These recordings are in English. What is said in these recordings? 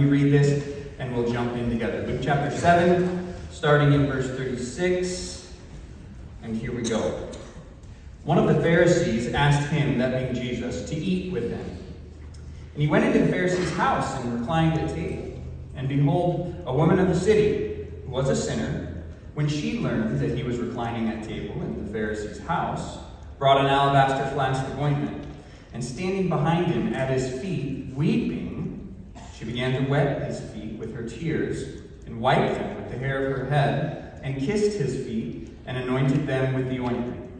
me read this and we'll jump in together. Luke chapter 7, starting in verse 36. And here we go. One of the Pharisees asked him, that being Jesus, to eat with them. And he went into the Pharisee's house and reclined at table. And behold, a woman of the city, who was a sinner, when she learned that he was reclining at table in the Pharisee's house, brought an alabaster flask of ointment, and standing behind him at his feet, weeping, began to wet his feet with her tears, and wiped them with the hair of her head, and kissed his feet, and anointed them with the ointment.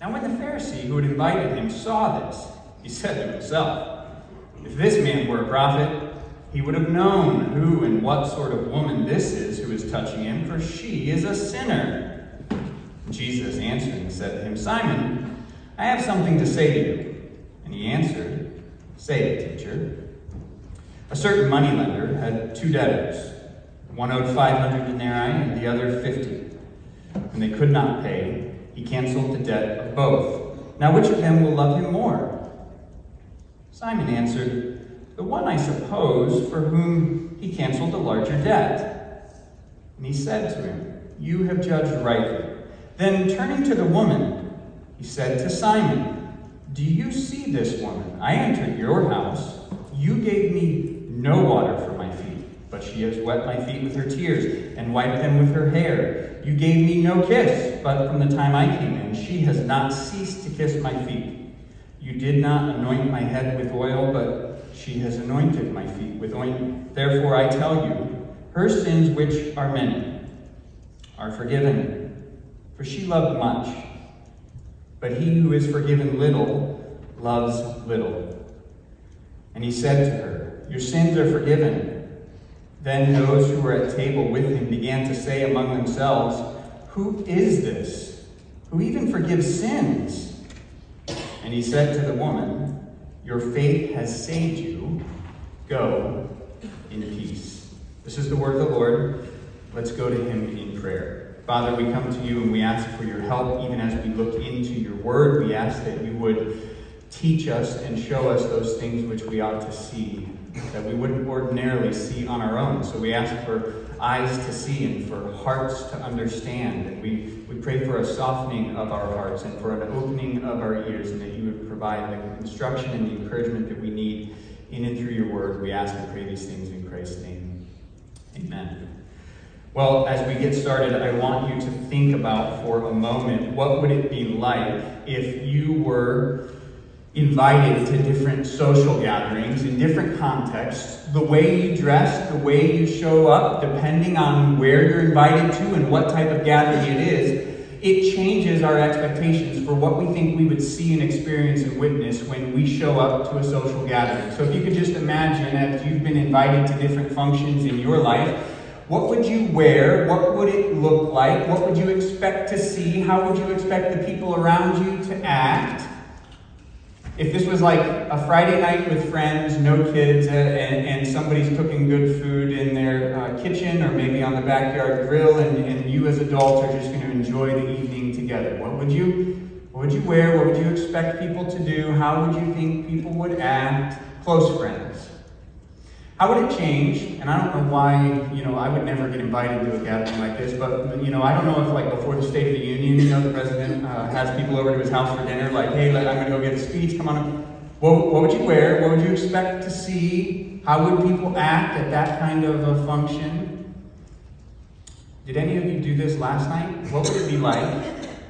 Now when the Pharisee who had invited him saw this, he said to himself, If this man were a prophet, he would have known who and what sort of woman this is who is touching him, for she is a sinner. Jesus answering said to him, Simon, I have something to say to you. And he answered, Say it, teacher. A certain moneylender had two debtors. One owed 500 denarii and the other 50. When they could not pay, he canceled the debt of both. Now which of them will love him more? Simon answered, The one, I suppose, for whom he canceled the larger debt. And he said to him, You have judged rightly. Then turning to the woman, he said to Simon, Do you see this woman? I entered your house. You gave me no water for my feet, but she has wet my feet with her tears and wiped them with her hair. You gave me no kiss, but from the time I came in, she has not ceased to kiss my feet. You did not anoint my head with oil, but she has anointed my feet with ointment. Therefore I tell you, her sins, which are many, are forgiven for she loved much. But he who is forgiven little loves little. And he said to her, Your sins are forgiven. Then those who were at table with him began to say among themselves, Who is this, who even forgives sins? And he said to the woman, Your faith has saved you. Go in peace. This is the word of the Lord. Let's go to him in prayer. Father, we come to you and we ask for your help even as we look into your word. We ask that you would teach us and show us those things which we ought to see that we wouldn't ordinarily see on our own. So we ask for eyes to see and for hearts to understand. And we, we pray for a softening of our hearts and for an opening of our ears, and that you would provide the instruction and the encouragement that we need in and through your word. We ask and pray these things in Christ's name. Amen. Well, as we get started, I want you to think about for a moment what would it be like if you were invited to different social gatherings in different contexts. The way you dress, the way you show up, depending on where you're invited to and what type of gathering it is, it changes our expectations for what we think we would see and experience and witness when we show up to a social gathering. So if you could just imagine as you've been invited to different functions in your life, what would you wear? What would it look like? What would you expect to see? How would you expect the people around you to act? If this was like a Friday night with friends, no kids, uh, and, and somebody's cooking good food in their uh, kitchen or maybe on the backyard grill, and, and you as adults are just going to enjoy the evening together, what would you what would you wear? What would you expect people to do? How would you think people would act? Close friends. How would it change? And I don't know why, you know, I would never get invited to a gathering like this, but, you know, I don't know if, like, before the State of the Union, you know, the president uh, has people over to his house for dinner, like, hey, I'm going to go get a speech, come on. What, what would you wear? What would you expect to see? How would people act at that kind of a function? Did any of you do this last night? What would it be like,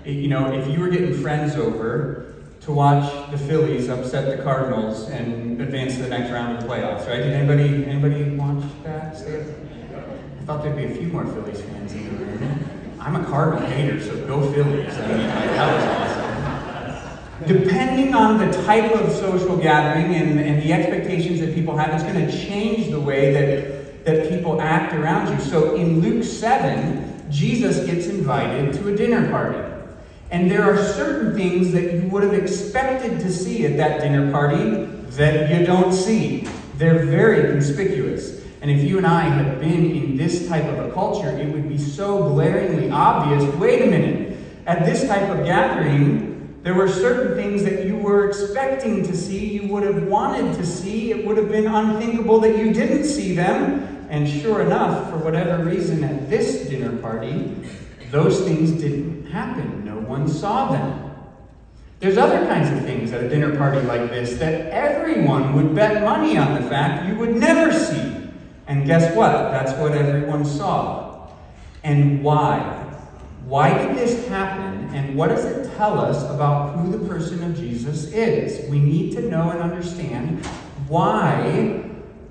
you know, if you were getting friends over to watch the Phillies upset the Cardinals and advance to the next round of the playoffs, right? Did anybody anybody watch that? I thought there'd be a few more Phillies fans in the room. I'm a Cardinal hater, so go Phillies. I mean, that was awesome. Depending on the type of social gathering and, and the expectations that people have, it's going to change the way that, that people act around you. So in Luke 7, Jesus gets invited to a dinner party. And there are certain things that you would have expected to see at that dinner party that you don't see. They're very conspicuous. And if you and I had been in this type of a culture, it would be so glaringly obvious wait a minute, at this type of gathering, There were certain things that you were expecting to see, you would have wanted to see. It would have been unthinkable that you didn't see them. And sure enough, for whatever reason, at this dinner party, those things didn't happen. No one saw them. There's other kinds of things at a dinner party like this that everyone would bet money on the fact you would never see. And guess what? That's what everyone saw. And why? Why did this happen, and what does it tell us about who the person of Jesus is? We need to know and understand why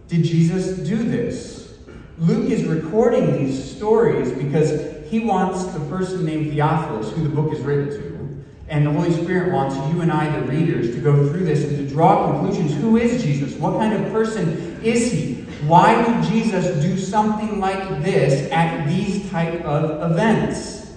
did Jesus do this? Luke is recording these stories because he wants the person named Theophilus, who the book is written to, and the Holy Spirit wants you and I, the readers, to go through this and to draw conclusions. Who is Jesus? What kind of person is he? Why would Jesus do something like this at these type of events?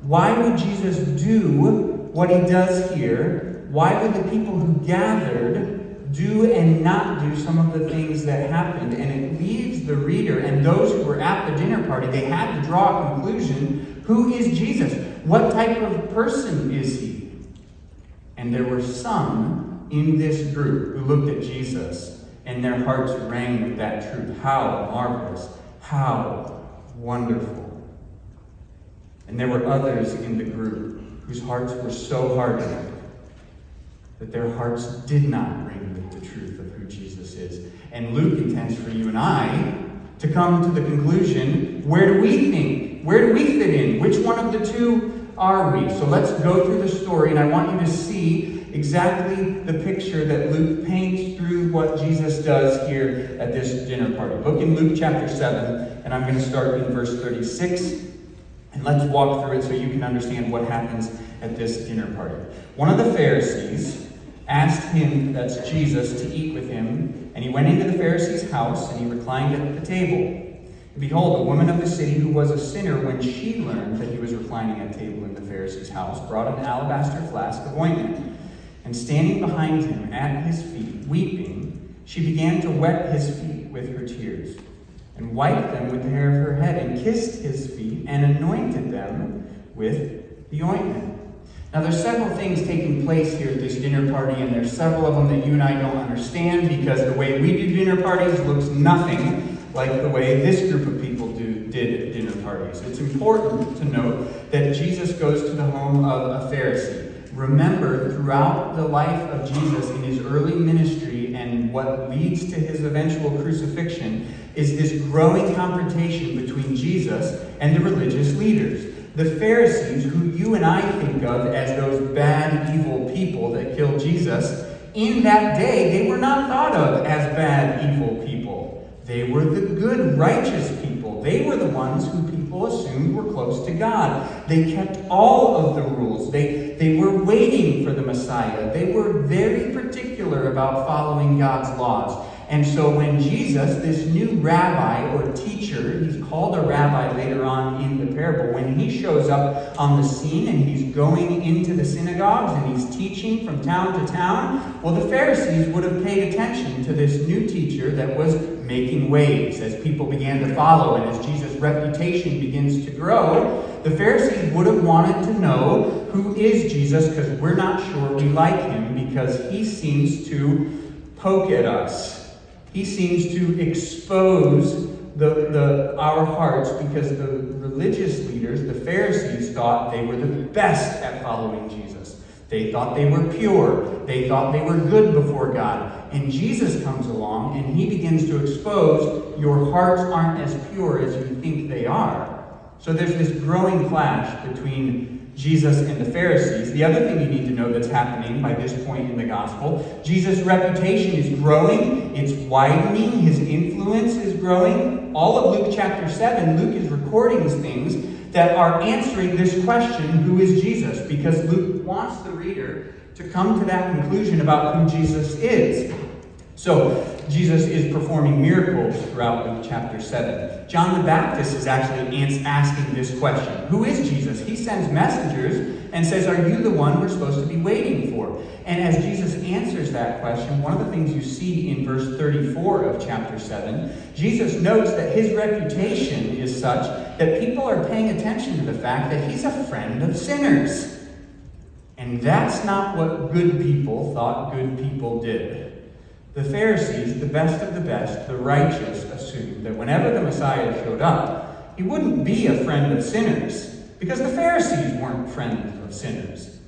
Why would Jesus do what he does here? Why would the people who gathered do and not do some of the things that happened? And it leaves the reader and those who were at the dinner party, they had to draw a conclusion. Who is Jesus? What type of person is he? And there were some in this group who looked at Jesus and their hearts rang with that truth. How marvelous, how wonderful. And there were others in the group whose hearts were so hardened that their hearts did not ring with the truth of who Jesus is. And Luke intends for you and I to come to the conclusion where do we think? Where do we fit in? Which one of the two are we? So let's go through the story, and I want you to see exactly the picture that Luke paints through what Jesus does here at this dinner party. Look in Luke chapter 7, and I'm going to start in verse 36 and let's walk through it so you can understand what happens at this dinner party. One of the Pharisees asked him, that's Jesus, to eat with him, and he went into the Pharisee's house and he reclined at the table. And behold, a woman of the city who was a sinner, when she learned that he was reclining at table in the Pharisee's house, brought an alabaster flask of ointment. And standing behind him at his feet, weeping, she began to wet his feet with her tears and wiped them with the hair of her head, and kissed his feet, and anointed them with the ointment. Now, there's several things taking place here at this dinner party, and there's several of them that you and I don't understand because the way we do dinner parties looks nothing like the way this group of people do, did dinner parties. It's important to note that Jesus goes to the home of a Pharisee. Remember, throughout the life of Jesus in his early ministry and what leads to his eventual crucifixion, is this growing confrontation between Jesus and the religious leaders. The Pharisees, who you and I think of as those bad, evil people that killed Jesus, in that day, they were not thought of as bad, evil people. They were the good, righteous people. They were the ones who people assumed were close to God. They kept all of the rules. They, they were waiting for the Messiah. They were very particular about following God's laws. And so when Jesus, this new rabbi or teacher, he's called a rabbi later on in the parable, when he shows up on the scene and he's going into the synagogues and he's teaching from town to town, well, the Pharisees would have paid attention to this new teacher that was making waves as people began to follow and as Jesus' reputation begins to grow. The Pharisees would have wanted to know who is Jesus because we're not sure we like him because he seems to poke at us he seems to expose the, the, our hearts because the religious leaders, the Pharisees, thought they were the best at following Jesus. They thought they were pure. They thought they were good before God. And Jesus comes along and he begins to expose your hearts aren't as pure as you think they are. So there's this growing clash between Jesus and the Pharisees. The other thing you need to know that's happening by this point in the gospel Jesus' reputation is growing, it's widening, his influence is growing. All of Luke chapter 7, Luke is recording things that are answering this question who is Jesus? Because Luke wants the reader to come to that conclusion about who Jesus is. So, Jesus is performing miracles throughout Luke chapter 7. John the Baptist is actually asking this question Who is Jesus? He sends messengers and says, Are you the one we're supposed to be waiting for? And as Jesus answers that question, one of the things you see in verse 34 of chapter 7, Jesus notes that his reputation is such that people are paying attention to the fact that he's a friend of sinners. And that's not what good people thought good people did. The Pharisees, the best of the best, the righteous, assumed that whenever the Messiah showed up, he wouldn't be a friend of sinners, because the Pharisees weren't friends of sinners.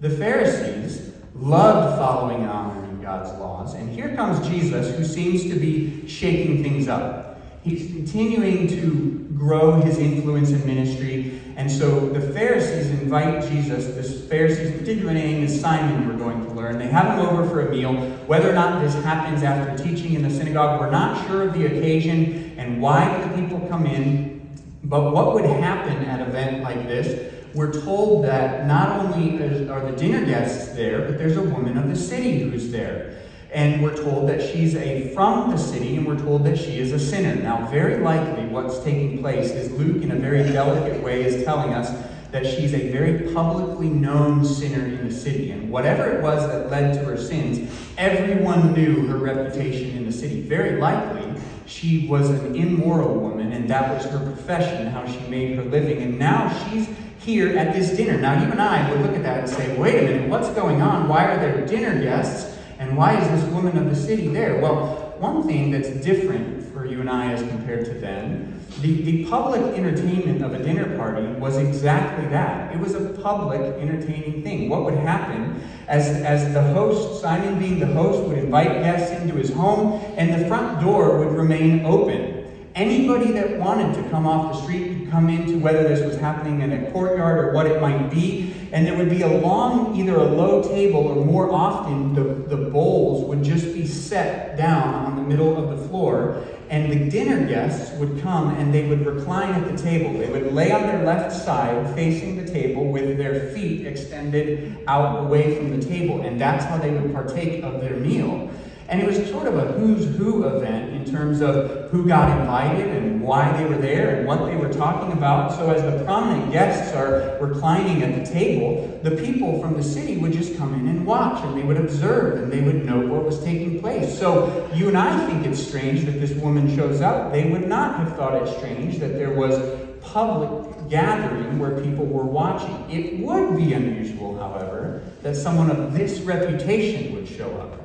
The Pharisees loved following and honoring God's laws, and here comes Jesus, who seems to be shaking things up. He's continuing to grow his influence in ministry, and so the Pharisees invite Jesus, the Pharisee's particularly name is Simon, we're going to learn. They have him over for a meal. Whether or not this happens after teaching in the synagogue, we're not sure of the occasion and why the people come in. But what would happen at an event like this? We're told that not only are the dinner guests there, but there's a woman of the city who's there and we're told that she's a from the city, and we're told that she is a sinner. Now, very likely, what's taking place is Luke, in a very delicate way, is telling us that she's a very publicly known sinner in the city, and whatever it was that led to her sins, everyone knew her reputation in the city. Very likely, she was an immoral woman, and that was her profession, how she made her living, and now she's here at this dinner. Now, you and I would look at that and say, wait a minute, what's going on? Why are there dinner guests? And why is this woman of the city there? Well, one thing that's different for you and I as compared to then, the, the public entertainment of a dinner party was exactly that. It was a public entertaining thing. What would happen as, as the host, Simon being the host, would invite guests into his home, and the front door would remain open. Anybody that wanted to come off the street could come into whether this was happening in a courtyard or what it might be, and there would be a long, either a low table or more often the, the bowls would just be set down on the middle of the floor, and the dinner guests would come and they would recline at the table. They would lay on their left side facing the table with their feet extended out away from the table, and that's how they would partake of their meal. And it was sort of a who's who event in terms of who got invited and why they were there and what they were talking about. So, as the prominent guests are reclining at the table, the people from the city would just come in and watch and they would observe and they would know what was taking place. So, you and I think it's strange that this woman shows up. They would not have thought it strange that there was public gathering where people were watching. It would be unusual, however, that someone of this reputation would show up.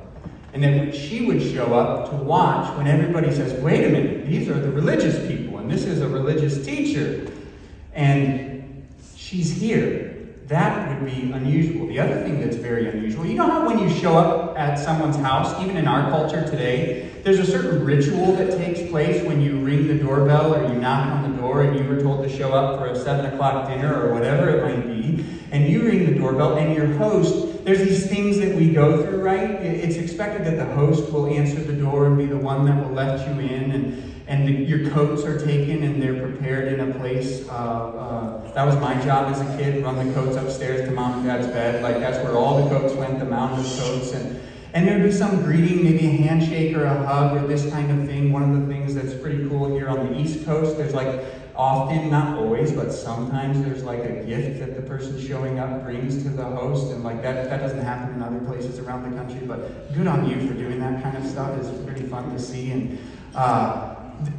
And then she would show up to watch when everybody says, wait a minute, these are the religious people, and this is a religious teacher. And she's here. That would be unusual. The other thing that's very unusual, you know how when you show up at someone's house, even in our culture today, there's a certain ritual that takes place when you ring the doorbell or you knock on the door and you were told to show up for a 7 o'clock dinner or whatever it might be, and you ring the doorbell and your host there's these things that we go through, right? It's expected that the host will answer the door and be the one that will let you in, and, and the, your coats are taken and they're prepared in a place. Uh, uh, that was my job as a kid, run the coats upstairs to mom and dad's bed. Like, that's where all the coats went, the mound of coats. And, and there'd be some greeting, maybe a handshake or a hug or this kind of thing. One of the things that's pretty cool here on the East Coast, there's like often, not always, but sometimes there's like a gift that the person showing up brings to the host, and like that, that doesn't happen in other places around the country, but good on you for doing that kind of stuff. It's pretty fun to see. And uh,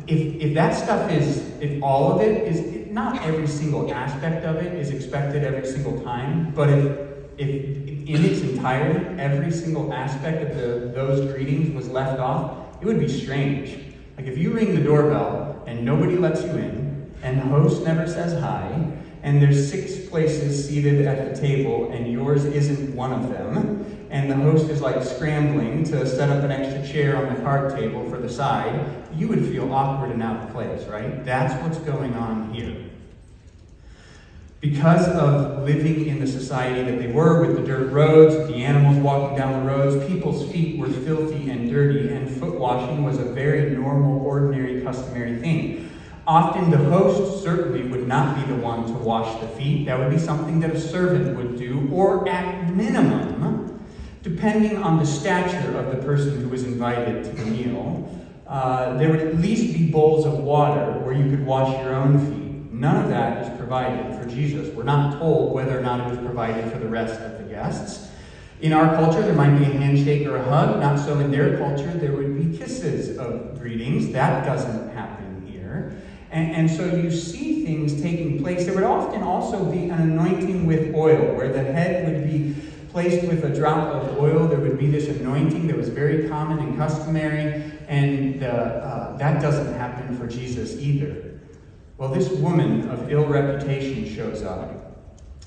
if, if that stuff is, if all of it is, not every single aspect of it is expected every single time, but if, if in its entirety, every single aspect of the, those greetings was left off, it would be strange. Like if you ring the doorbell and nobody lets you in, and the host never says hi, and there's six places seated at the table, and yours isn't one of them, and the host is like scrambling to set up an extra chair on the card table for the side, you would feel awkward and out of place, right? That's what's going on here. Because of living in the society that they were, with the dirt roads, the animals walking down the roads, people's feet were filthy and dirty, and foot washing was a very normal, ordinary, customary thing. Often the host certainly would not be the one to wash the feet. That would be something that a servant would do, or at minimum, depending on the stature of the person who was invited to the meal, uh, there would at least be bowls of water where you could wash your own feet. None of that is provided for Jesus. We're not told whether or not it was provided for the rest of the guests. In our culture, there might be a handshake or a hug. Not so in their culture. There would be kisses of greetings. That doesn't happen here. And, and so you see things taking place. There would often also be an anointing with oil, where the head would be placed with a drop of oil. There would be this anointing that was very common and customary, and uh, that doesn't happen for Jesus either. Well, this woman of ill reputation shows up.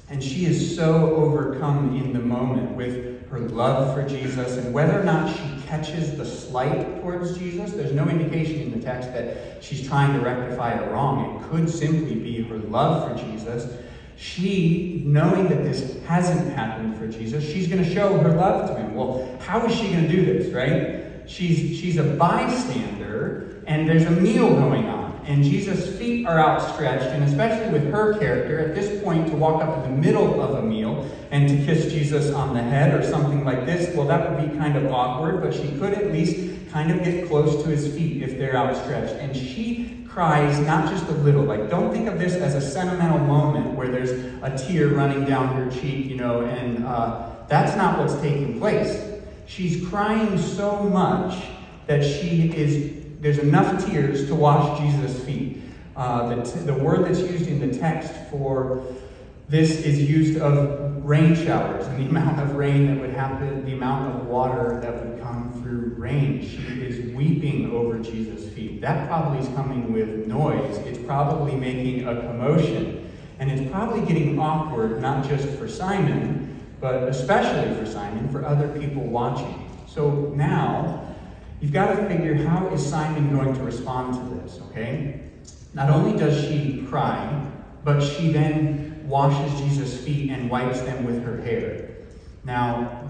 And she is so overcome in the moment with her love for Jesus. And whether or not she catches the slight towards Jesus, there's no indication in the text that she's trying to rectify a wrong. It could simply be her love for Jesus. She, knowing that this hasn't happened for Jesus, she's going to show her love to him. Well, how is she going to do this, right? She's, she's a bystander, and there's a meal going on and Jesus' feet are outstretched, and especially with her character, at this point, to walk up in the middle of a meal and to kiss Jesus on the head or something like this, well, that would be kind of awkward, but she could at least kind of get close to his feet if they're outstretched. And she cries not just a little, like, don't think of this as a sentimental moment where there's a tear running down her cheek, you know, and uh, that's not what's taking place. She's crying so much that she is there's enough tears to wash Jesus' feet. Uh, the, the word that's used in the text for this is used of rain showers and the amount of rain that would happen, the amount of water that would come through rain. She is weeping over Jesus' feet. That probably is coming with noise. It's probably making a commotion. And it's probably getting awkward, not just for Simon, but especially for Simon, for other people watching. So now, You've got to figure how is Simon going to respond to this, okay? Not only does she cry, but she then washes Jesus' feet and wipes them with her hair. Now,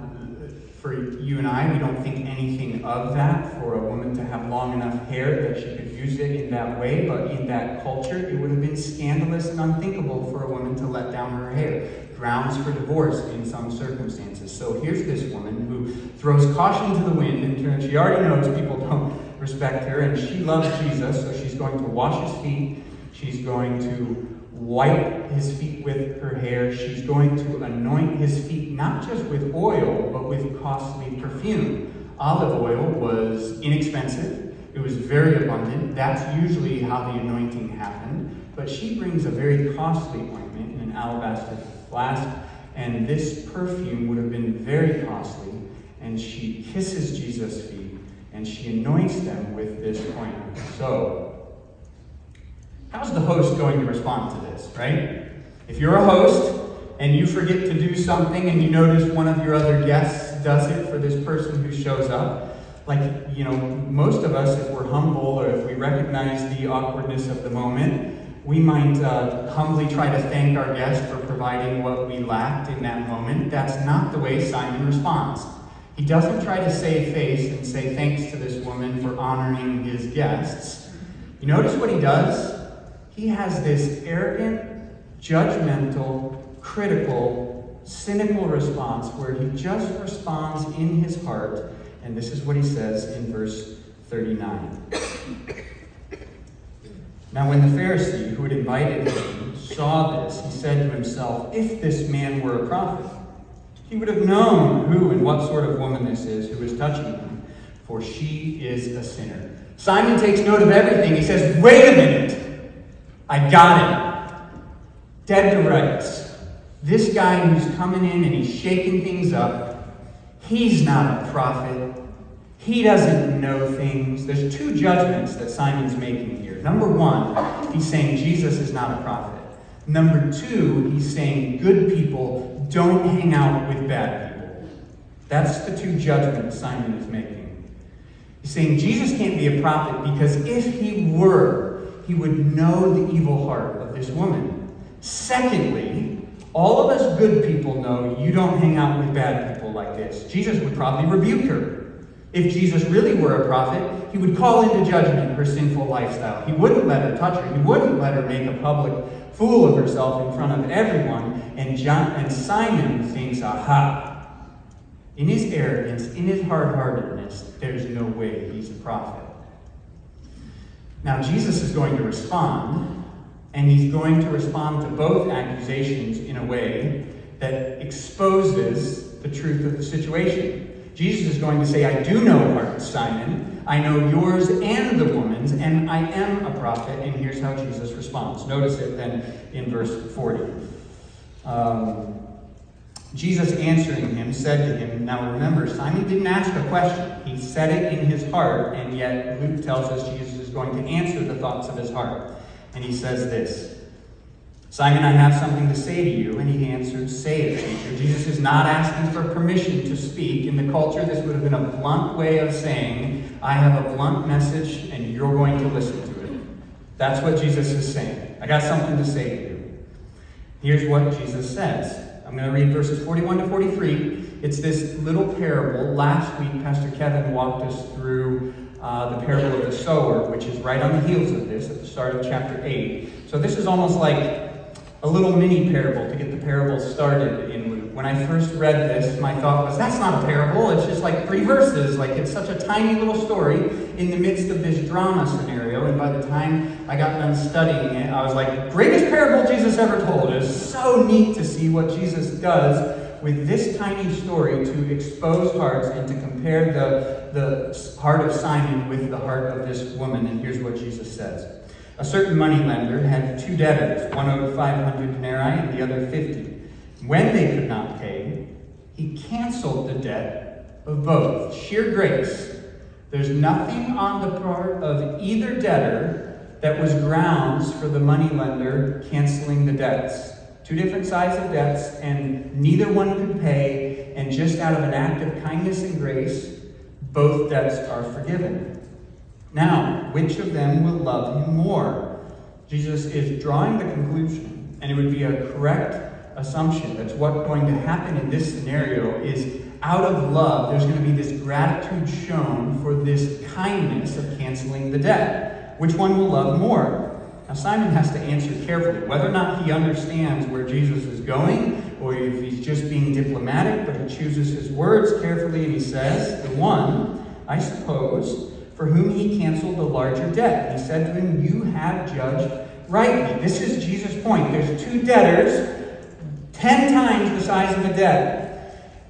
for you and I, we don't think anything of that for a woman to have long enough hair that she could use it in that way, but in that culture, it would have been scandalous and unthinkable for a woman to let down her hair. Grounds for divorce in some circumstances. So here's this woman who throws caution to the wind in turns. She already knows people don't respect her, and she loves Jesus, so she's going to wash his feet. She's going to wipe his feet with her hair. She's going to anoint his feet not just with oil, but with costly perfume. Olive oil was inexpensive, it was very abundant. That's usually how the anointing happened. But she brings a very costly ointment in an alabaster flask, and this perfume would have been very costly. And she kisses Jesus' feet and she anoints them with this ointment. So, How's the host going to respond to this, right? If you're a host and you forget to do something and you notice one of your other guests does it for this person who shows up, like, you know, most of us, if we're humble or if we recognize the awkwardness of the moment, we might uh, humbly try to thank our guest for providing what we lacked in that moment. That's not the way Simon responds. He doesn't try to save face and say thanks to this woman for honoring his guests. You notice what he does? he has this arrogant, judgmental, critical, cynical response where he just responds in his heart. And this is what he says in verse 39. Now, when the Pharisee who had invited him saw this, he said to himself, If this man were a prophet, he would have known who and what sort of woman this is who is touching him, for she is a sinner. Simon takes note of everything. He says, Wait a minute. I got it. Dead to rights. This guy who's coming in and he's shaking things up, he's not a prophet. He doesn't know things. There's two judgments that Simon's making here. Number one, he's saying Jesus is not a prophet. Number two, he's saying good people don't hang out with bad people. That's the two judgments Simon is making. He's saying Jesus can't be a prophet because if he were, he would know the evil heart of this woman. Secondly, all of us good people know you don't hang out with bad people like this. Jesus would probably rebuke her. If Jesus really were a prophet, he would call into judgment her sinful lifestyle. He wouldn't let her touch her. He wouldn't let her make a public fool of herself in front of everyone. And, John, and Simon thinks, aha, in his arrogance, in his hard-heartedness, there's no way he's a prophet. Now, Jesus is going to respond, and he's going to respond to both accusations in a way that exposes the truth of the situation. Jesus is going to say, I do know heart, Simon. I know yours and the woman's, and I am a prophet. And here's how Jesus responds. Notice it then in verse 40. Um, Jesus answering him said to him, Now remember, Simon didn't ask a question. He said it in his heart, and yet Luke tells us Jesus is going to answer the thoughts of his heart. And he says this Simon, I have something to say to you. And he answered, Say it, teacher. Jesus is not asking for permission to speak. In the culture, this would have been a blunt way of saying, I have a blunt message, and you're going to listen to it. That's what Jesus is saying. I got something to say to you. Here's what Jesus says. I'm going to read verses 41 to 43. It's this little parable. Last week, Pastor Kevin walked us through uh, the parable of the sower, which is right on the heels of this at the start of chapter 8. So this is almost like a little mini parable to get the parable started in Luke. When I first read this, my thought was, that's not a parable. It's just like three verses. Like it's such a tiny little story in the midst of this drama scenario. And by the time I got done studying it, I was like, greatest parable Jesus ever told. It's so neat to see what Jesus does with this tiny story to expose hearts and to compare the, the heart of Simon with the heart of this woman. And here's what Jesus says. A certain moneylender had two debtors, one owed 500 denarii and the other 50. When they could not pay, he canceled the debt of both. Sheer grace. There's nothing on the part of either debtor that was grounds for the moneylender canceling the debts. Two different sides of debts, and neither one could pay, and just out of an act of kindness and grace, both debts are forgiven. Now, which of them will love him more? Jesus is drawing the conclusion, and it would be a correct assumption that's what's going to happen in this scenario is out of love, there's going to be this gratitude shown for this kindness of canceling the debt. Which one will love more? Now, Simon has to answer carefully whether or not he understands where Jesus is going, or if he's just being diplomatic, but he chooses his words carefully and he says, The one, I suppose, for whom he canceled the larger debt. He said to him, You have judged rightly. This is Jesus' point. There's two debtors, ten times the size of a debt.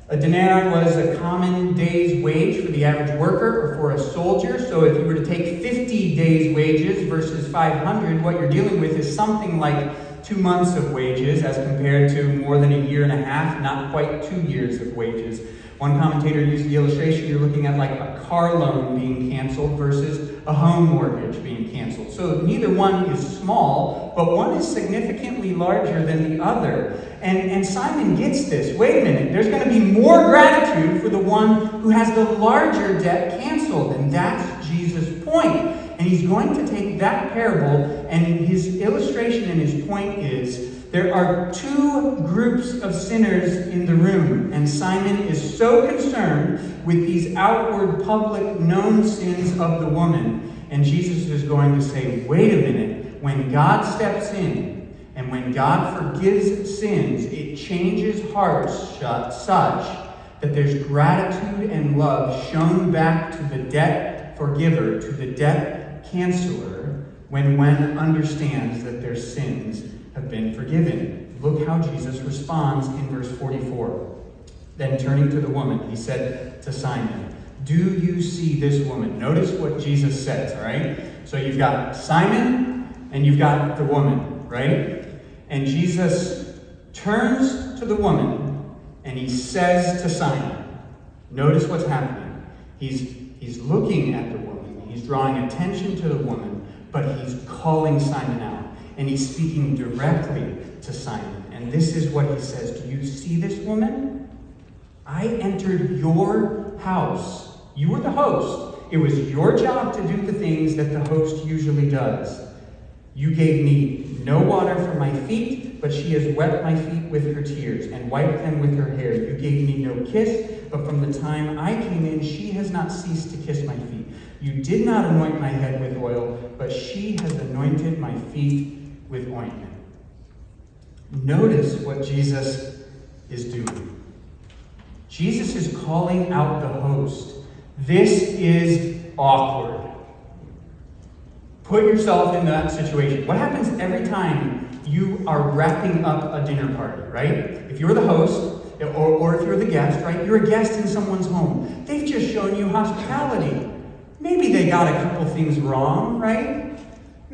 A denarii was a common day's wage for the average worker or for a soldier. So if you were to take 50 days' wages versus 500, what you're dealing with is something like two months of wages as compared to more than a year and a half, not quite two years of wages. One commentator used the illustration you're looking at like a car loan being canceled versus a home mortgage being canceled. So neither one is small, but one is significantly larger than the other. And, and Simon gets this. Wait a minute, there's going to be more gratitude for the one who has the larger debt canceled. And that's Jesus' point. And he's going to take that parable, and his illustration and his point is there are two groups of sinners in the room, and Simon is so concerned with these outward, public, known sins of the woman. And Jesus is going to say, wait a minute, when God steps in and when God forgives sins, it changes hearts such that there's gratitude and love shown back to the debt forgiver, to the debt canceller, when one understands that their sins have been forgiven. Look how Jesus responds in verse 44. Then turning to the woman, he said to Simon, Do you see this woman? Notice what Jesus says, all right? So you've got Simon and you've got the woman, right? And Jesus turns to the woman and he says to Simon, Notice what's happening. He's, he's looking at the woman, he's drawing attention to the woman, but he's calling Simon out and he's speaking directly to Simon. And this is what he says Do you see this woman? I entered your house. You were the host. It was your job to do the things that the host usually does. You gave me no water for my feet, but she has wet my feet with her tears and wiped them with her hair. You gave me no kiss, but from the time I came in, she has not ceased to kiss my feet. You did not anoint my head with oil, but she has anointed my feet with ointment. Notice what Jesus is doing. Jesus is calling out the host. This is awkward. Put yourself in that situation. What happens every time you are wrapping up a dinner party, right? If you're the host, or, or if you're the guest, right? You're a guest in someone's home. They've just shown you hospitality. maybe they got a couple things wrong, right?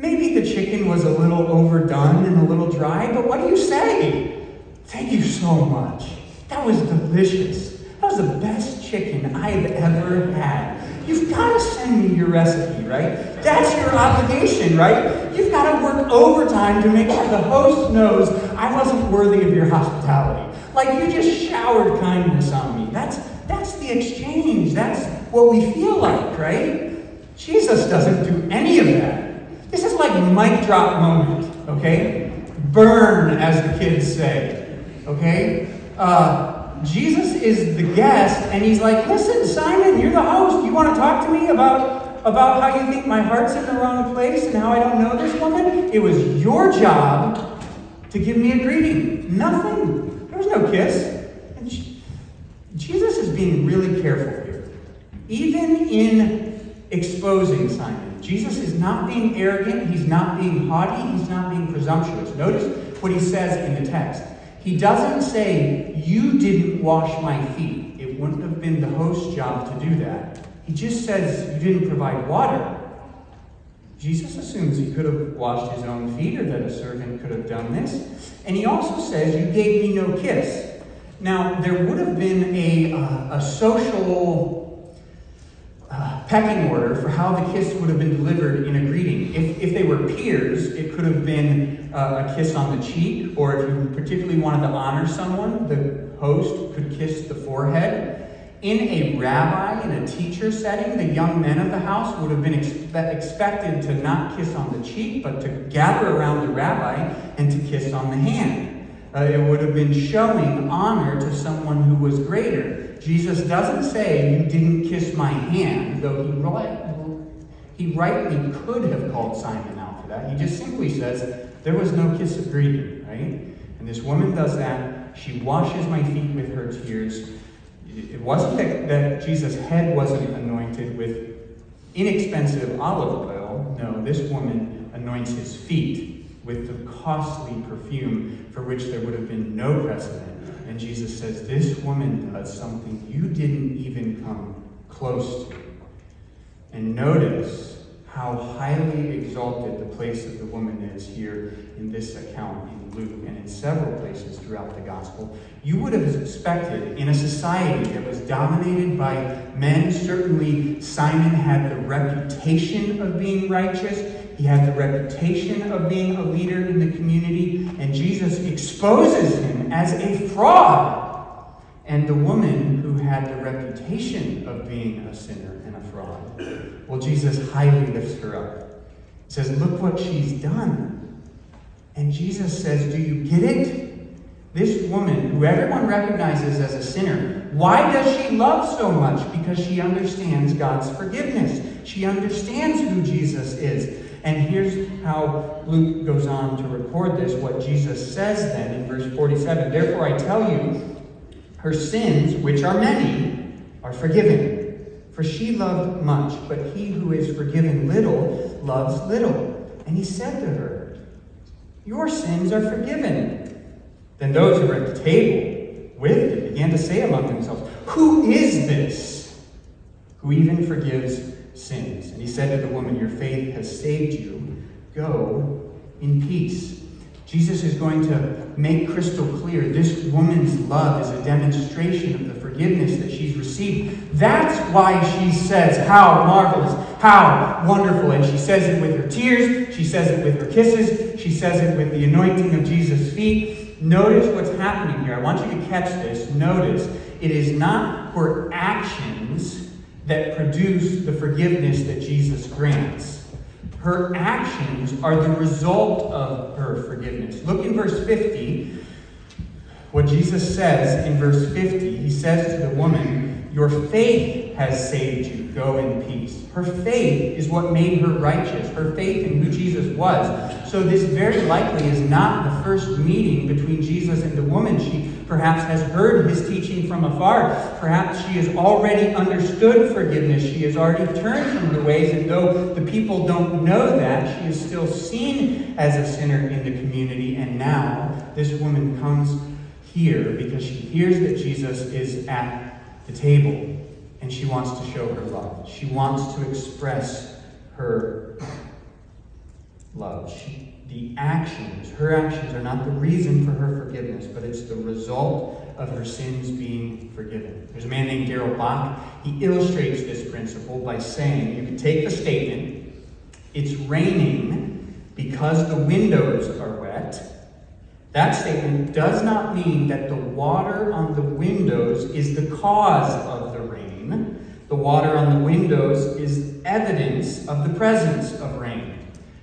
Maybe the chicken was a little overdone and a little dry, but what do you say? Thank you so much. That was delicious. That was the best chicken I've ever had. You've got to send me your recipe, right? That's your obligation, right? You've got to work overtime to make sure the host knows I wasn't worthy of your hospitality. Like you just showered kindness on me. That's that's the exchange. That's what we feel like, right? Jesus doesn't do any of that. This is like mic drop moment, okay? Burn, as the kids say, okay? Uh, Jesus is the guest, and he's like, listen, Simon, you're the host. You want to talk to me about, about how you think my heart's in the wrong place and how I don't know this woman? It was your job to give me a greeting. Nothing. There was no kiss. And she, Jesus is being really careful here. Even in exposing Simon, Jesus is not being arrogant, he's not being haughty, he's not being presumptuous. Notice what he says in the text. He doesn't say, You didn't wash my feet. It wouldn't have been the host's job to do that. He just says, You didn't provide water. Jesus assumes he could have washed his own feet or that a servant could have done this. And he also says, You gave me no kiss. Now, there would have been a, uh, a social pecking order for how the kiss would have been delivered in a greeting. If, if they were peers, it could have been uh, a kiss on the cheek, or if you particularly wanted to honor someone, the host could kiss the forehead. In a rabbi, in a teacher setting, the young men of the house would have been expe- expected to not kiss on the cheek, but to gather around the rabbi and to kiss on the hand. Uh, it would have been showing honor to someone who was greater. Jesus doesn't say, You didn't kiss my hand, though he, right, he rightly could have called Simon out for that. He just simply says, there was no kiss of greeting, right? And this woman does that. She washes my feet with her tears. It wasn't that, that Jesus' head wasn't anointed with inexpensive olive oil. No, this woman anoints his feet with the costly perfume for which there would have been no precedent. And Jesus says, This woman does something you didn't even come close to. And notice how highly exalted the place of the woman is here in this account in Luke and in several places throughout the gospel. You would have expected in a society that was dominated by men, certainly Simon had the reputation of being righteous. He had the reputation of being a leader in the community, and Jesus exposes him as a fraud. And the woman who had the reputation of being a sinner and a fraud, well, Jesus highly lifts her up. He says, Look what she's done. And Jesus says, Do you get it? This woman, who everyone recognizes as a sinner, why does she love so much? Because she understands God's forgiveness. She understands who Jesus is. And here's how Luke goes on to record this, what Jesus says then in verse 47. Therefore I tell you, her sins, which are many, are forgiven. For she loved much, but he who is forgiven little loves little. And he said to her, Your sins are forgiven. Then those who were at the table with him began to say among themselves, Who is this who even forgives sins? And he said to the woman, Your faith has saved you. Go in peace. Jesus is going to make crystal clear this woman's love is a demonstration of the forgiveness that she's received. That's why she says, How marvelous, how wonderful. And she says it with her tears, she says it with her kisses, she says it with the anointing of Jesus' feet. Notice what's happening here. I want you to catch this. Notice it is not her actions that produce the forgiveness that Jesus grants. Her actions are the result of her forgiveness. Look in verse 50. What Jesus says in verse 50, he says to the woman, Your faith has saved you. Go in peace. Her faith is what made her righteous. Her faith in who Jesus was. So, this very likely is not the first meeting between Jesus and the woman. She perhaps has heard his teaching from afar. Perhaps she has already understood forgiveness. She has already turned from her ways, and though the people don't know that, she is still seen as a sinner in the community. And now this woman comes here because she hears that Jesus is at the table. And she wants to show her love. She wants to express her love. She, the actions, her actions are not the reason for her forgiveness, but it's the result of her sins being forgiven. There's a man named Darrell Bock. He illustrates this principle by saying you can take the statement, it's raining because the windows are wet. That statement does not mean that the water on the windows is the cause of the water on the windows is evidence of the presence of rain.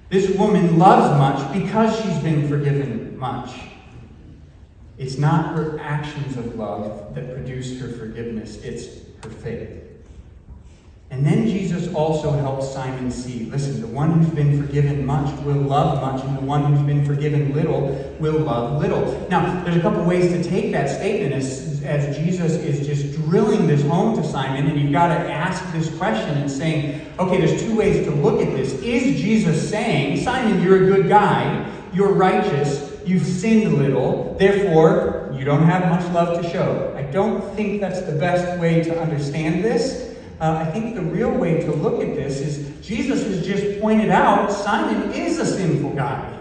This woman loves much because she's been forgiven much. It's not her actions of love that produce her forgiveness, it's her faith. And then Jesus also helps Simon see listen, the one who's been forgiven much will love much, and the one who's been forgiven little will love little. Now, there's a couple ways to take that statement as, as Jesus is just drilling this home to Simon, and you've got to ask this question and saying, okay, there's two ways to look at this. Is Jesus saying, Simon, you're a good guy, you're righteous, you've sinned little, therefore you don't have much love to show? I don't think that's the best way to understand this. Uh, I think the real way to look at this is Jesus has just pointed out Simon is a sinful guy.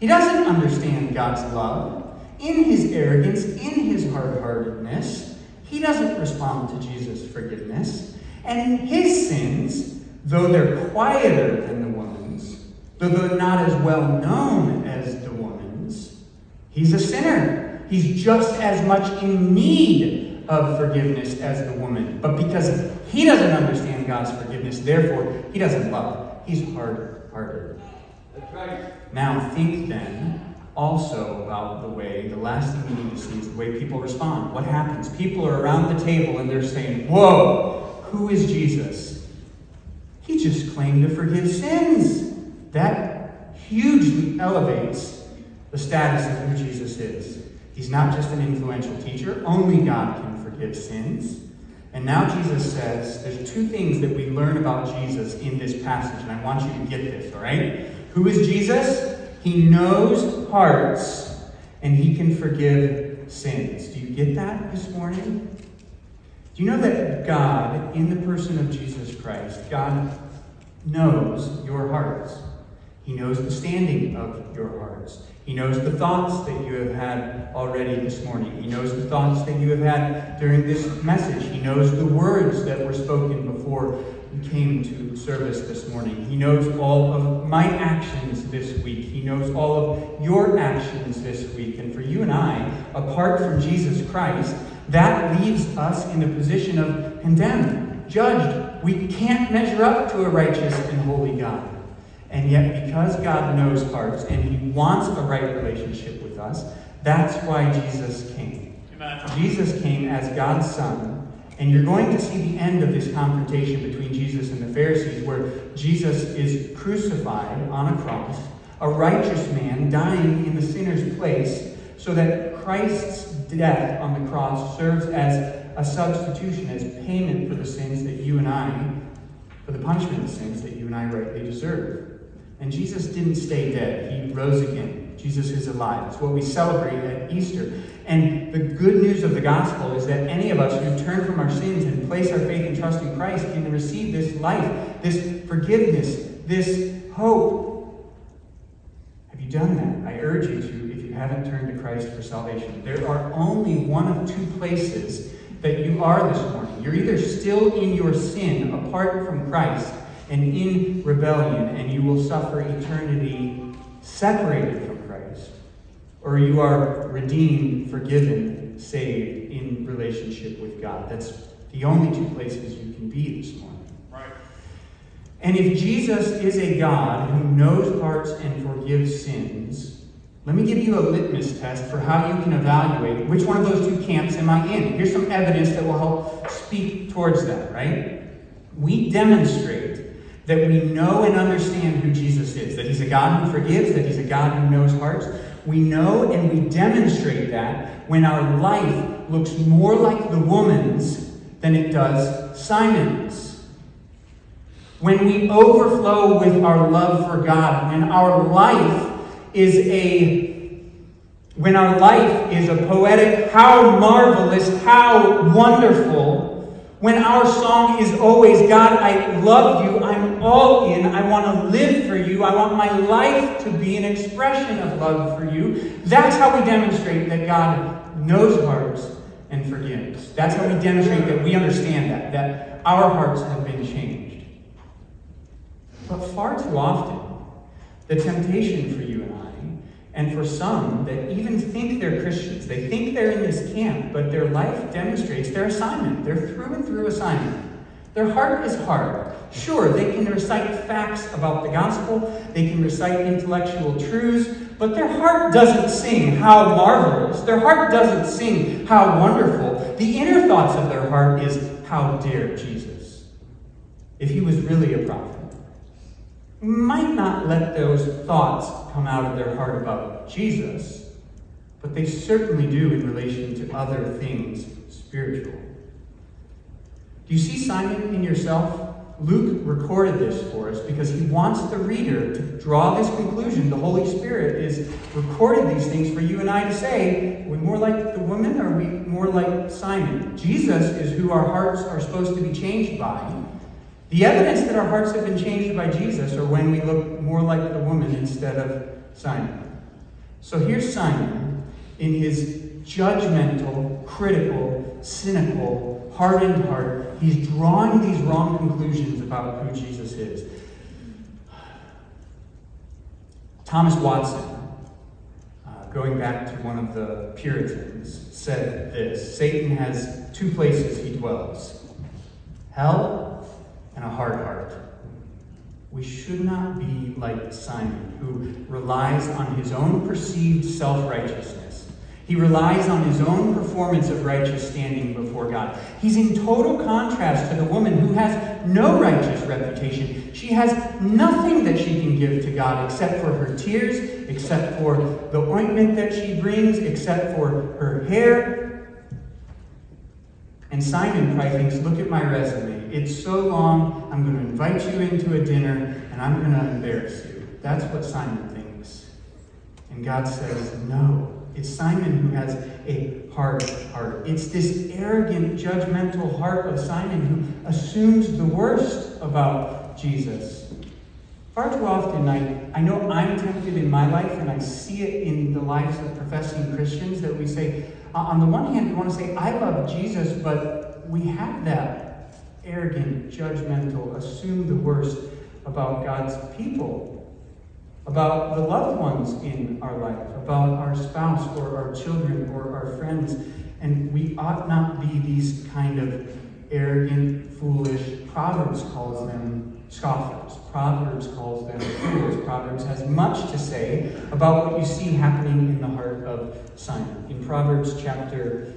He doesn't understand God's love. In his arrogance, in his hard heartedness, he doesn't respond to Jesus' forgiveness. And his sins, though they're quieter than the woman's, though they're not as well known as the woman's, he's a sinner. He's just as much in need of forgiveness as the woman. But because he doesn't understand God's forgiveness, therefore, he doesn't love. He's hard hearted. Right. Now, think then also about the way, the last thing we need to see is the way people respond. What happens? People are around the table and they're saying, Whoa, who is Jesus? He just claimed to forgive sins. That hugely elevates the status of who Jesus is. He's not just an influential teacher, only God can forgive sins. And now Jesus says there's two things that we learn about Jesus in this passage, and I want you to get this, all right? Who is Jesus? He knows hearts, and he can forgive sins. Do you get that this morning? Do you know that God, in the person of Jesus Christ, God knows your hearts? He knows the standing of your hearts. He knows the thoughts that you have had already this morning. He knows the thoughts that you have had during this message. He knows the words that were spoken before you came to service this morning. He knows all of my actions this week. He knows all of your actions this week. And for you and I, apart from Jesus Christ, that leaves us in a position of condemned, judged. We can't measure up to a righteous and holy God. And yet, because God knows hearts and He wants a right relationship with us, that's why Jesus came. Amen. Jesus came as God's Son. And you're going to see the end of this confrontation between Jesus and the Pharisees, where Jesus is crucified on a cross, a righteous man dying in the sinner's place, so that Christ's death on the cross serves as a substitution, as payment for the sins that you and I, for the punishment of sins that you and I rightly deserve. And Jesus didn't stay dead, he rose again. Jesus is alive. It's what we celebrate at Easter. And the good news of the gospel is that any of us who turn from our sins and place our faith and trust in Christ can receive this life, this forgiveness, this hope. Have you done that? I urge you to, if you haven't turned to Christ for salvation. There are only one of two places that you are this morning. You're either still in your sin apart from Christ and in rebellion, and you will suffer eternity separated from Christ. Or you are redeemed, forgiven, saved in relationship with God. That's the only two places you can be this morning. Right. And if Jesus is a God who knows hearts and forgives sins, let me give you a litmus test for how you can evaluate which one of those two camps am I in. Here's some evidence that will help speak towards that, right? We demonstrate that we know and understand who Jesus is, that he's a God who forgives, that he's a God who knows hearts. We know and we demonstrate that when our life looks more like the woman's than it does Simon's. When we overflow with our love for God, when our life is a when our life is a poetic, how marvelous, how wonderful, When our song is always, God, I love you, I'm all in, I want to live for you, I want my life to be an expression of love for you, that's how we demonstrate that God knows hearts and forgives. That's how we demonstrate that we understand that, that our hearts have been changed. But far too often, the temptation for you and I, and for some that even think they're Christians, they think they're in this camp, but their life demonstrates their a Simon. They're through and through a Simon. Their heart is hard. Sure, they can recite facts about the gospel, they can recite intellectual truths, but their heart doesn't sing how marvelous. Their heart doesn't sing how wonderful. The inner thoughts of their heart is how dare Jesus, if he was really a prophet might not let those thoughts come out of their heart about Jesus, but they certainly do in relation to other things spiritual. Do you see Simon in yourself? Luke recorded this for us because he wants the reader to draw this conclusion. The Holy Spirit is recorded these things for you and I to say, are we more like the woman or are we more like Simon? Jesus is who our hearts are supposed to be changed by. The evidence that our hearts have been changed by Jesus are when we look more like the woman instead of Simon. So here's Simon in his judgmental, critical, cynical, hardened heart. He's drawing these wrong conclusions about who Jesus is. Thomas Watson, uh, going back to one of the Puritans, said this Satan has two places he dwells hell and a hard heart. We should not be like Simon, who relies on his own perceived self righteousness. He relies on his own performance of righteous standing before God. He's in total contrast to the woman who has no righteous reputation. She has nothing that she can give to God except for her tears, except for the ointment that she brings, except for her hair. And Simon probably thinks, look at my resume. It's so long, I'm going to invite you into a dinner and I'm going to embarrass you. That's what Simon thinks. And God says, no. It's Simon who has a hard heart. It's this arrogant, judgmental heart of Simon who assumes the worst about Jesus. Far too often, I, I know I'm tempted in my life, and I see it in the lives of professing Christians, that we say, Uh, on the one hand, we want to say, I love Jesus, but we have that arrogant, judgmental, assume the worst about God's people, about the loved ones in our life, about our spouse or our children or our friends. And we ought not be these kind of arrogant, foolish, Proverbs calls them scoffers. Proverbs calls them fools. Proverbs has much to say about what you see happening in the heart of Simon. In Proverbs chapter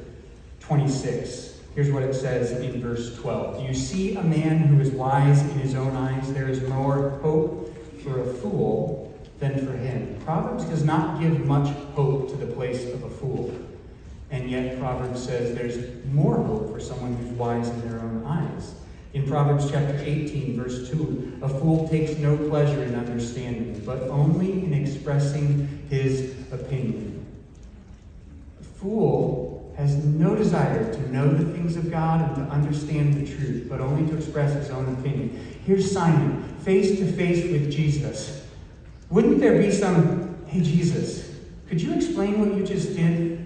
26, Here's what it says in verse 12 Do you see a man who is wise in his own eyes? There is more hope for a fool than for him. Proverbs does not give much hope to the place of a fool. And yet, Proverbs says there's more hope for someone who's wise in their own eyes. In Proverbs chapter 18, verse 2, a fool takes no pleasure in understanding, but only in expressing his opinion. A fool has no desire to know the things of God and to understand the truth, but only to express his own opinion. Here's Simon, face to face with Jesus. Wouldn't there be some, hey, Jesus, could you explain what you just did?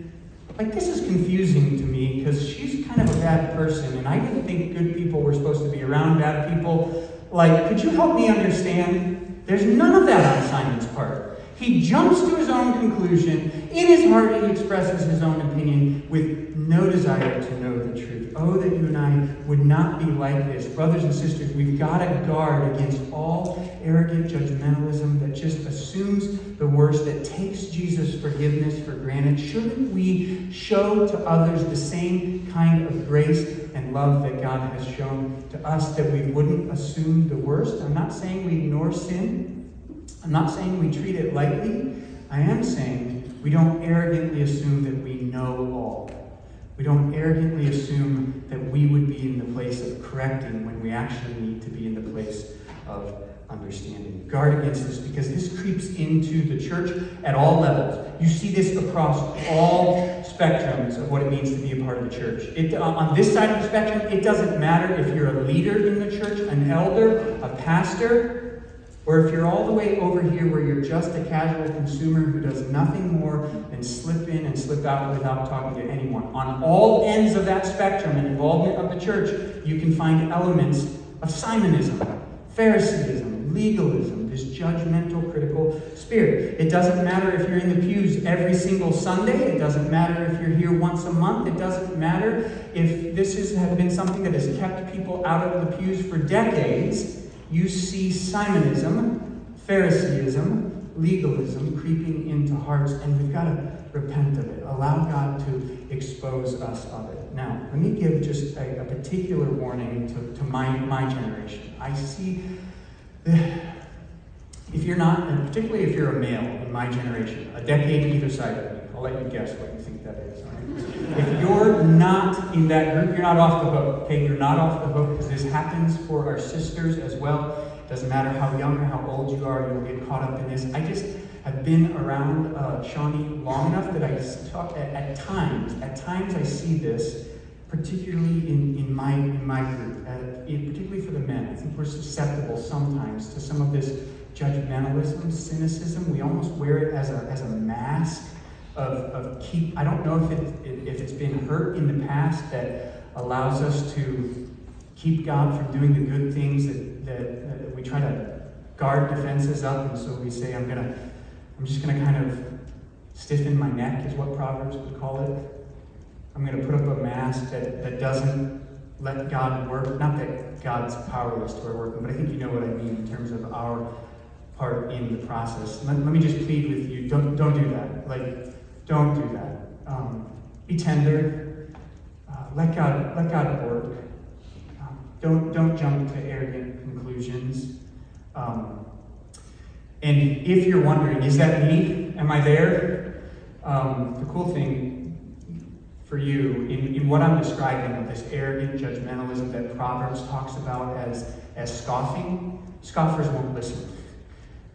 Like, this is confusing to me because she's kind of a bad person, and I didn't think good people were supposed to be around bad people. Like, could you help me understand? There's none of that on Simon's part. He jumps to his own conclusion. In his heart, he expresses his own opinion with no desire to know the truth. Oh, that you and I would not be like this. Brothers and sisters, we've got to guard against all arrogant judgmentalism that just assumes the worst, that takes Jesus' forgiveness for granted. Shouldn't we show to others the same kind of grace and love that God has shown to us, that we wouldn't assume the worst? I'm not saying we ignore sin. I'm not saying we treat it lightly. I am saying we don't arrogantly assume that we know all. We don't arrogantly assume that we would be in the place of correcting when we actually need to be in the place of understanding. Guard against this because this creeps into the church at all levels. You see this across all spectrums of what it means to be a part of the church. It, uh, on this side of the spectrum, it doesn't matter if you're a leader in the church, an elder, a pastor, or if you're all the way over here where you're just a casual consumer who does nothing more than slip in and slip out without talking to anyone. On all ends of that spectrum and involvement of the church, you can find elements of Simonism, Phariseeism, legalism, this judgmental, critical spirit. It doesn't matter if you're in the pews every single Sunday. It doesn't matter if you're here once a month. It doesn't matter if this has been something that has kept people out of the pews for decades you see Simonism, Phariseeism, legalism creeping into hearts, and we've got to repent of it. Allow God to expose us of it. Now, let me give just a, a particular warning to, to my, my generation. I see, if you're not, and particularly if you're a male in my generation, a decade either side of me, I'll let you guess what you think that is. If you're not in that group, you're not off the hook. Okay, you're not off the hook because this happens for our sisters as well. Doesn't matter how young or how old you are, you'll get caught up in this. I just have been around uh, Shawnee long enough that I talk at, at, times. At times, I see this, particularly in, in my in my group, uh, particularly for the men. I think we're susceptible sometimes to some of this judgmentalism, cynicism. We almost wear it as a as a mask of, of keep. I don't know if it if it's been hurt in the past that allows us to keep God from doing the good things that, that, that we try to guard defenses up, and so we say, I'm gonna, I'm just gonna kind of stiffen my neck, is what Proverbs would call it. I'm gonna put up a mask that, that doesn't let God work. Not that God's powerless to our work, but I think you know what I mean in terms of our part in the process. Let, let me just plead with you, don't, don't do that. Like, don't do that. Um, be tender. Uh, let God let God work. Um, don't don't jump to arrogant conclusions. Um, and if you're wondering, is that me? Am I there? Um, the cool thing for you in, in what I'm describing of this arrogant judgmentalism that Proverbs talks about as, as scoffing, scoffers won't listen.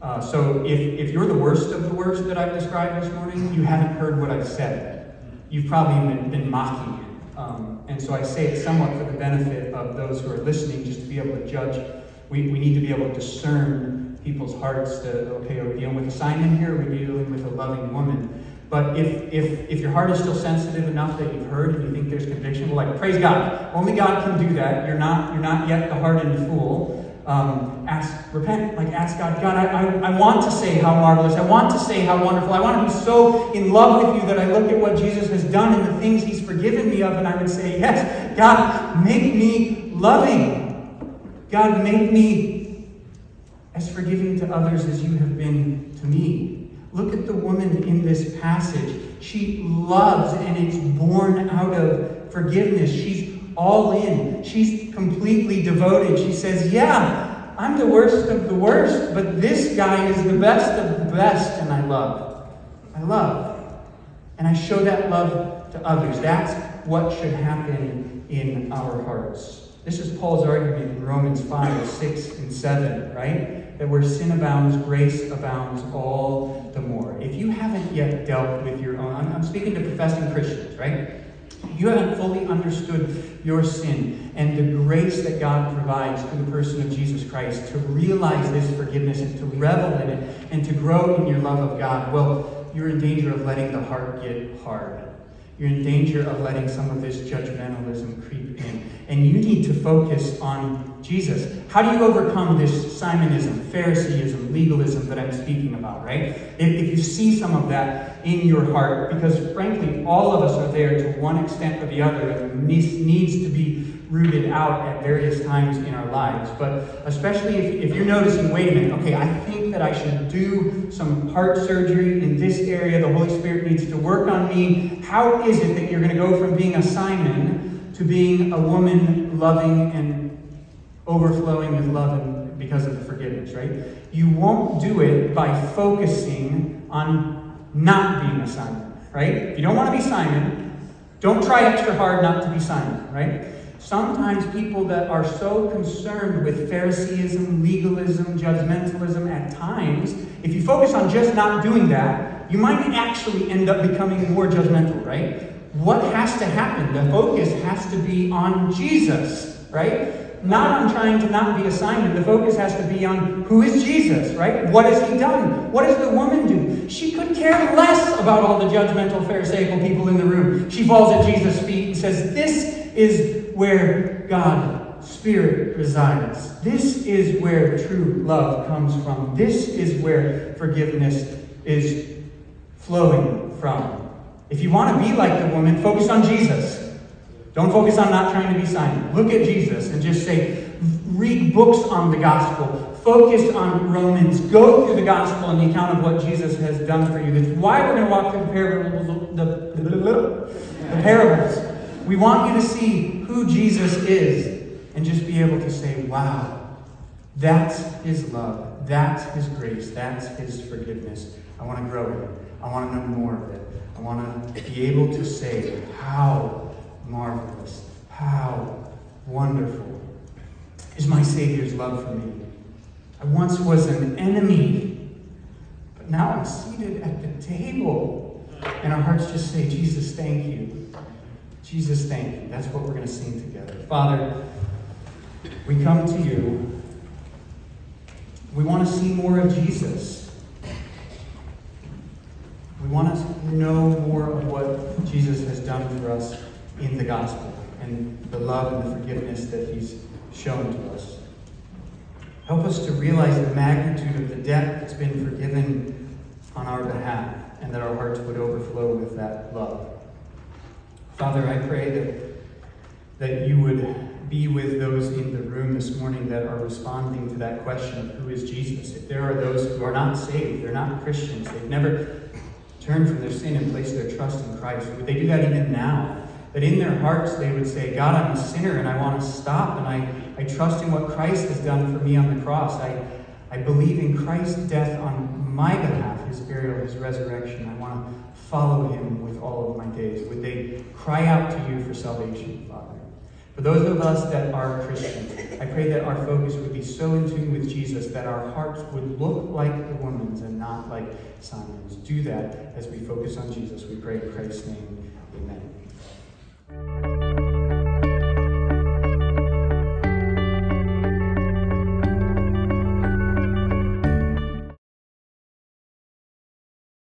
Uh, so if, if you're the worst of the worst that I've described this morning, you haven't heard what I've said. You've probably been, been mocking it. Um, and so I say it somewhat for the benefit of those who are listening, just to be able to judge. We, we need to be able to discern people's hearts to, okay, are we dealing with a Simon here, are we dealing with a loving woman? But if, if, if your heart is still sensitive enough that you've heard and you think there's conviction, well, like, praise God. Only God can do that. You're not, you're not yet the hardened fool um, ask, repent, like ask God, God, I, I, I want to say how marvelous, I want to say how wonderful, I want to be so in love with you that I look at what Jesus has done and the things he's forgiven me of, and I would say, yes, God, make me loving. God, make me as forgiving to others as you have been to me. Look at the woman in this passage. She loves, and it's born out of forgiveness. She's all in. She's completely devoted. She says, Yeah, I'm the worst of the worst, but this guy is the best of the best, and I love. I love. And I show that love to others. That's what should happen in our hearts. This is Paul's argument in Romans 5, 6, and 7, right? That where sin abounds, grace abounds all the more. If you haven't yet dealt with your own, I'm, speaking to professing Christians, right? You haven't fully understood your sin and the grace that God provides through the person of Jesus Christ to realize this forgiveness and to revel in it and to grow in your love of God. Well, you're in danger of letting the heart get hard. You're in danger of letting some of this judgmentalism creep in. And you need to focus on Jesus. How do you overcome this Simonism, Phariseeism, legalism that I'm speaking about, right? If, if you see some of that in your heart, because frankly, all of us are there to one extent or the other, and needs, needs to be rooted out at various times in our lives. But especially if, if you're noticing, wait a minute, okay, I think that I should do some heart surgery in this area. The Holy Spirit needs to work on me. How is it that you're going to go from being a Simon to being a woman loving and overflowing with love and because of the forgiveness, right? You won't do it by focusing on not being a Simon, right? If you don't want to be Simon, don't try extra hard not to be Simon, right? Sometimes people that are so concerned with Phariseeism, legalism, judgmentalism at times, if you focus on just not doing that, you might actually end up becoming more judgmental, right? What has to happen? The focus has to be on Jesus, right? not on trying to not be a Simon. The focus has to be on who is Jesus, right? What has he done? What does the woman do? She could care less about all the judgmental Pharisaical people in the room. She falls at Jesus' feet and says, This is where God, Spirit, resides. This is where true love comes from. This is where forgiveness is flowing from. If you want to be like the woman, focus on Jesus. Don't focus on not trying to be Simon. Look at Jesus and just say, read books on the gospel. Focus on Romans. Go through the gospel and the account of what Jesus has done for you. That's why we're going to walk through the parables. The, the, the parables. We want you to see who Jesus is and just be able to say, wow, that's his love. That's his grace. That's his forgiveness. I want to grow it. I want to know more of it. I want to be able to say how marvelous, how wonderful is my Savior's love for me. I once was an enemy, but now I'm seated at the table. And our hearts just say, Jesus, thank you. Jesus, thank you. That's what we're going to sing together. Father, we come to you. We want to see more of Jesus. We want to know more of what Jesus has done for us in the gospel and the love and the forgiveness that he's shown to us. Help us to realize the magnitude of the debt that's been forgiven on our behalf and that our hearts would overflow with that love. Father, I pray that, that you would be with those in the room this morning that are responding to that question of who is Jesus. If there are those who are not saved, they're not Christians, they've never turned from their sin and placed their trust in Christ, would they do that even now? That in their hearts they would say, God, I'm a sinner and I want to stop and I, I trust in what Christ has done for me on the cross. I, I believe in Christ's death on my behalf, his burial, his resurrection. I want to follow him with all of my days. Would they cry out to you for salvation, Father? For those of us that are Christians, I pray that our focus would be so in tune with Jesus that our hearts would look like the woman's and not like Simon's. Do that as we focus on Jesus. We pray in Christ's name. Amen.